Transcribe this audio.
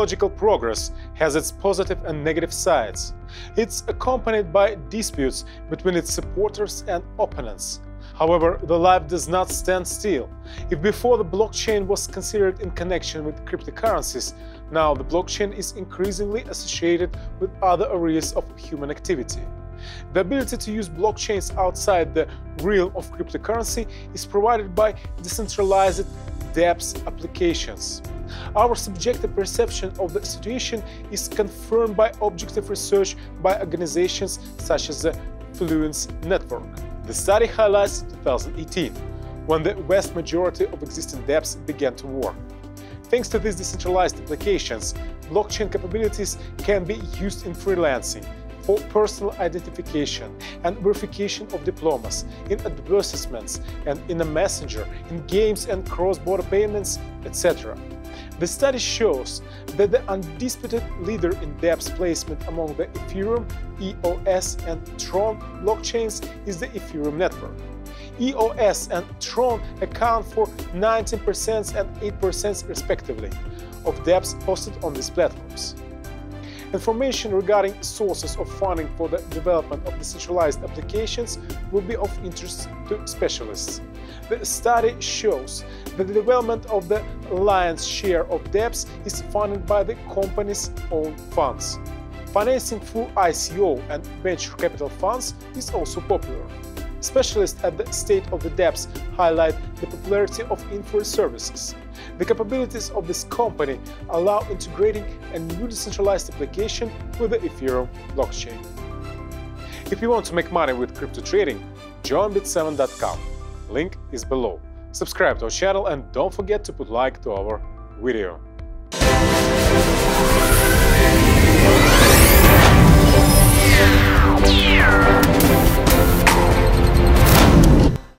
technological progress has its positive and negative sides. It's accompanied by disputes between its supporters and opponents. However, the life does not stand still. If before the blockchain was considered in connection with cryptocurrencies, now the blockchain is increasingly associated with other areas of human activity. The ability to use blockchains outside the realm of cryptocurrency is provided by decentralized dApps applications. Our subjective perception of the situation is confirmed by objective research by organizations such as the Fluence Network. The study highlights 2018, when the vast majority of existing dApps began to work. Thanks to these decentralized applications, blockchain capabilities can be used in freelancing, personal identification and verification of diplomas, in advertisements and in a messenger, in games and cross-border payments, etc. The study shows that the undisputed leader in dApps placement among the Ethereum, EOS and Tron blockchains is the Ethereum network. EOS and Tron account for 19% and 8% respectively of dApps hosted on these platforms. Information regarding sources of funding for the development of decentralized applications will be of interest to specialists. The study shows that the development of the lion's share of dApps is funded by the company's own funds. Financing through ICO and venture capital funds is also popular. Specialists at the State of the DApps highlight the popularity of Infura services. The capabilities of this company allow integrating a new decentralized application with the Ethereum blockchain. If you want to make money with crypto trading, join bitseven.com. Link is below. Subscribe to our channel and don't forget to put like to our video.